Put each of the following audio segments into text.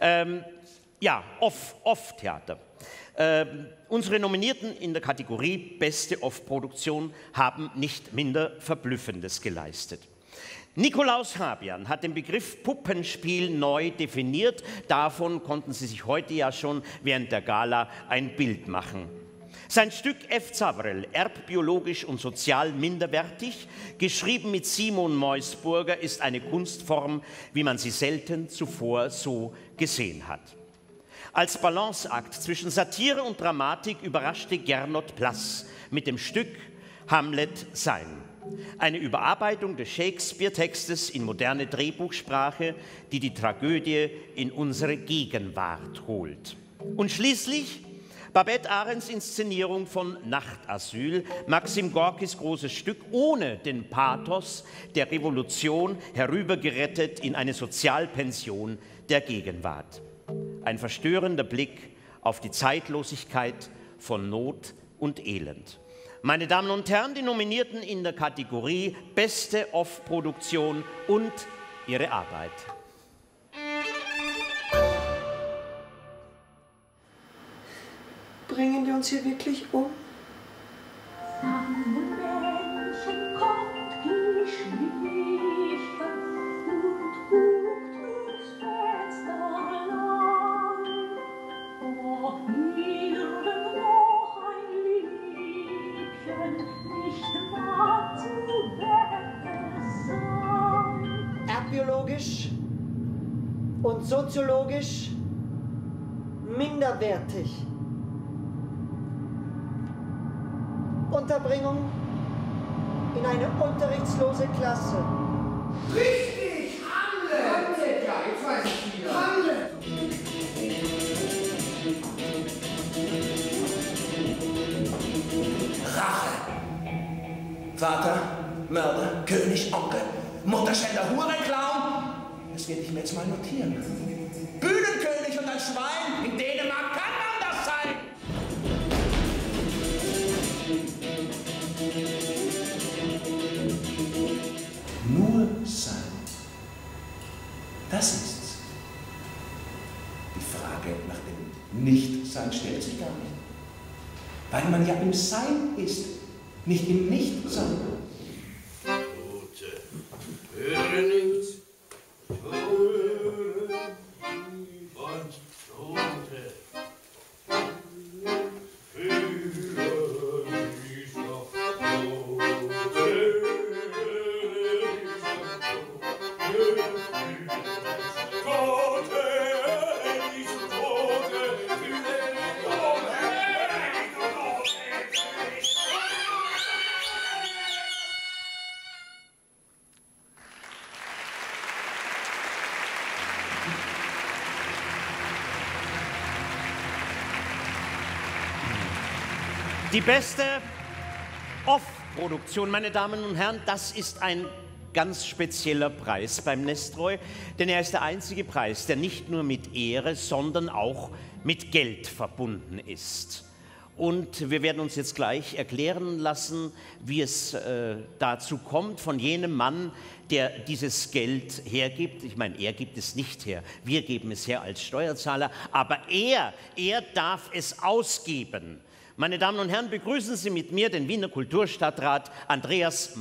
Ähm, ja, Off-Theater. Off ähm, unsere Nominierten in der Kategorie Beste Off-Produktion haben nicht minder Verblüffendes geleistet. Nikolaus Habian hat den Begriff Puppenspiel neu definiert. Davon konnten Sie sich heute ja schon während der Gala ein Bild machen. Sein Stück F. Zavrel, erbbiologisch und sozial minderwertig, geschrieben mit Simon Meusburger, ist eine Kunstform, wie man sie selten zuvor so gesehen hat. Als Balanceakt zwischen Satire und Dramatik überraschte Gernot Plass mit dem Stück Hamlet sein. Eine Überarbeitung des Shakespeare-Textes in moderne Drehbuchsprache, die die Tragödie in unsere Gegenwart holt. Und schließlich Babette Ahrens Inszenierung von Nachtasyl, Maxim Gorkis großes Stück ohne den Pathos der Revolution herübergerettet in eine Sozialpension der Gegenwart. Ein verstörender Blick auf die Zeitlosigkeit von Not und Elend. Meine Damen und Herren, die Nominierten in der Kategorie Beste Off-Produktion und ihre Arbeit. Bringen die uns hier wirklich um? Erdbiologisch und soziologisch minderwertig. Unterbringung in eine unterrichtslose Klasse. Richtig! Hamlet! Hamlet, ja, jetzt weiß ich wieder. Hamlet! Rache. Vater, Mörder, König, Onkel, Mutterschänder, Hurenclown. Das werde ich mir jetzt mal notieren. Bühnenkönig und ein Schwein in Dänemark Weil man ja im Sein ist, nicht im Nichtsein. Die beste Off-Produktion, meine Damen und Herren, das ist ein ganz spezieller Preis beim Nestroy, denn er ist der einzige Preis, der nicht nur mit Ehre, sondern auch mit Geld verbunden ist. Und wir werden uns jetzt gleich erklären lassen, wie es äh, dazu kommt von jenem Mann, der dieses Geld hergibt. Ich meine, er gibt es nicht her, wir geben es her als Steuerzahler, aber er, er darf es ausgeben. Meine Damen und Herren, begrüßen Sie mit mir den Wiener Kulturstadtrat Andreas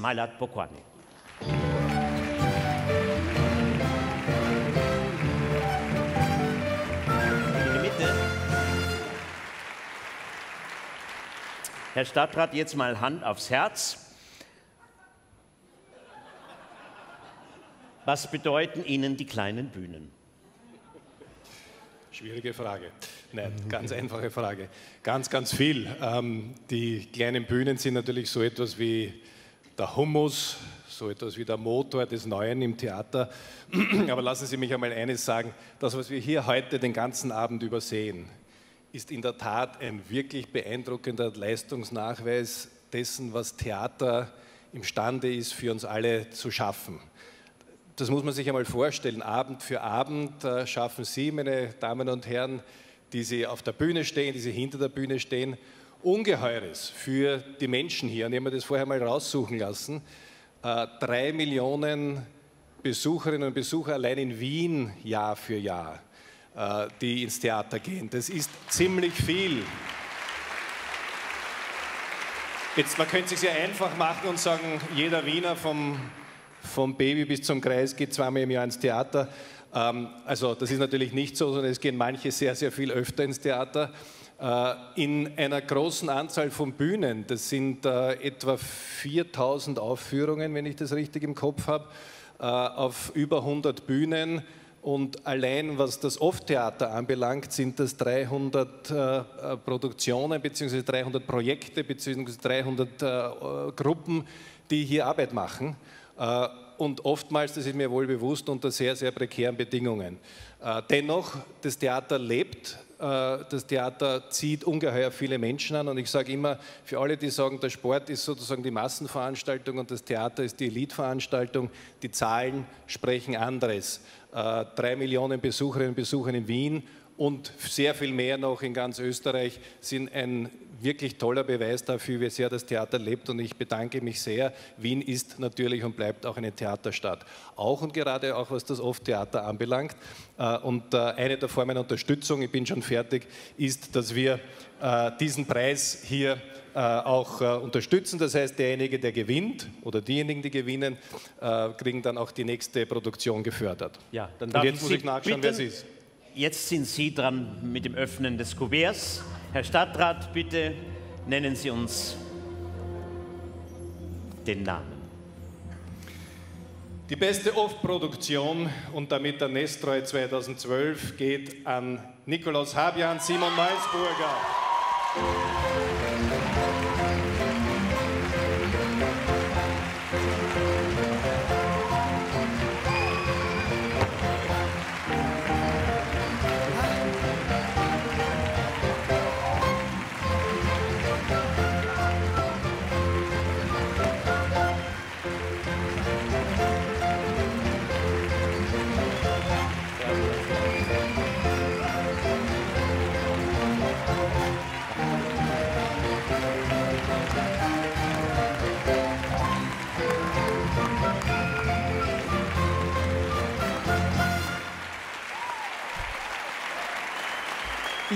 Mitte. Herr Stadtrat, jetzt mal Hand aufs Herz. Was bedeuten Ihnen die kleinen Bühnen? Schwierige Frage. Nein, ganz einfache Frage. Ganz, ganz viel. Ähm, die kleinen Bühnen sind natürlich so etwas wie der Hummus, so etwas wie der Motor des Neuen im Theater. Aber lassen Sie mich einmal eines sagen. Das, was wir hier heute den ganzen Abend übersehen, ist in der Tat ein wirklich beeindruckender Leistungsnachweis dessen, was Theater imstande ist, für uns alle zu schaffen. Das muss man sich einmal vorstellen. Abend für Abend äh, schaffen Sie, meine Damen und Herren, die Sie auf der Bühne stehen, die Sie hinter der Bühne stehen, Ungeheures für die Menschen hier. Und ich habe mir das vorher mal raussuchen lassen. Äh, drei Millionen Besucherinnen und Besucher allein in Wien Jahr für Jahr. äh, die ins Theater gehen. Das ist ziemlich viel. Jetzt, man könnte es sich sehr einfach machen und sagen, jeder Wiener vom, vom Baby bis zum Kreis geht zweimal im Jahr ins Theater. Ähm, also das ist natürlich nicht so, sondern es gehen manche sehr, sehr viel öfter ins Theater. Äh, in einer großen Anzahl von Bühnen, das sind äh, etwa 4000 Aufführungen, wenn ich das richtig im Kopf habe, äh, auf über 100 Bühnen. Und allein was das Off-Theater anbelangt, sind das 300 äh, Produktionen bzw. 300 Projekte bzw. 300 äh, Gruppen, die hier Arbeit machen. Äh, und oftmals, das ist mir wohl bewusst, unter sehr, sehr prekären Bedingungen. dennoch, das Theater lebt äh, das Theater zieht ungeheuer viele Menschen an und ich sage immer, für alle, die sagen, der Sport ist sozusagen die Massenveranstaltung und das Theater ist die Elitveranstaltung, die Zahlen sprechen anderes. Äh, drei Millionen Besucherinnen und Besucher in Wien und sehr viel mehr noch in ganz Österreich sind ein wirklich toller Beweis dafür, wie sehr das Theater lebt. Und ich bedanke mich sehr. Wien ist natürlich und bleibt auch eine Theaterstadt. Auch und gerade auch was das Off-Theater anbelangt. Äh, und äh, eine der Formen der Unterstützung, ich bin schon fertig, ist, dass wir äh, diesen Preis hier auch unterstützen. Das heißt, derjenige, der gewinnt oder diejenigen, die gewinnen, kriegen dann auch die nächste Produktion gefördert. Ja, dann darf und jetzt ich muss Sie ich nachschauen, bitten, wer es ist. Jetzt sind Sie dran mit dem Öffnen des Kuverts. Herr Stadtrat, bitte nennen Sie uns den Namen. Die beste Off-Produktion und damit der Nestroy 2012 geht an Nikolaus Habian, Simon Meisburger.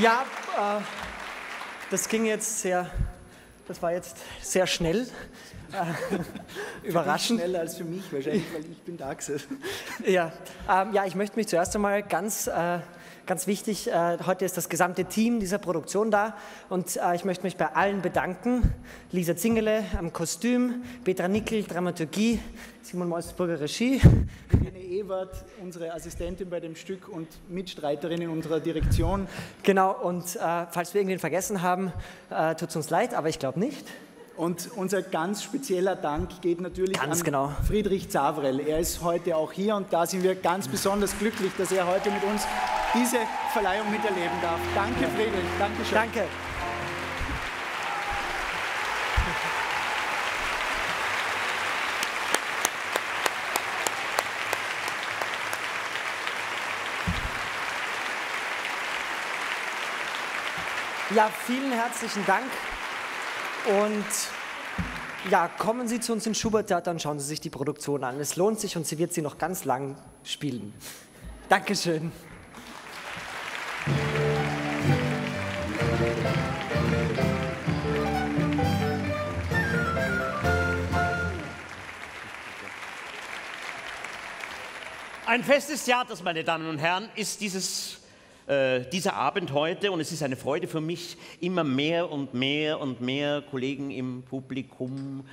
Ja, äh, das ging jetzt sehr, das war jetzt sehr schnell. Äh, überraschend. Schneller als für mich wahrscheinlich, weil ich bin da gesessen. Ja, ähm, ja, ich möchte mich zuerst einmal ganz, äh, ganz wichtig, äh, heute ist das gesamte Team dieser Produktion da und äh, ich möchte mich bei allen bedanken. Lisa Zingele am Kostüm, Petra Nickel, Dramaturgie, Simon Meusburger Regie. Ewert, unsere Assistentin bei dem Stück und Mitstreiterin in unserer Direktion. Genau, und äh, falls wir irgendwen vergessen haben, äh, tut es uns leid, aber ich glaube nicht. Und unser ganz spezieller Dank geht natürlich Ganz an genau. Friedrich Zavrel. Er ist heute auch hier und da sind wir ganz besonders glücklich, dass er heute mit uns diese Verleihung miterleben darf. Danke, Friedrich. Dankeschön. Danke. Ja, vielen herzlichen Dank. Und ja, kommen Sie zu uns ins Schubert-Theater und schauen Sie sich die Produktion an. Es lohnt sich und sie wird sie noch ganz lang spielen. Dankeschön. Ein Fest des Theaters, meine Damen und Herren, ist dieses, äh, dieser Abend heute und es ist eine Freude für mich, immer mehr und mehr und mehr Kollegen im Publikum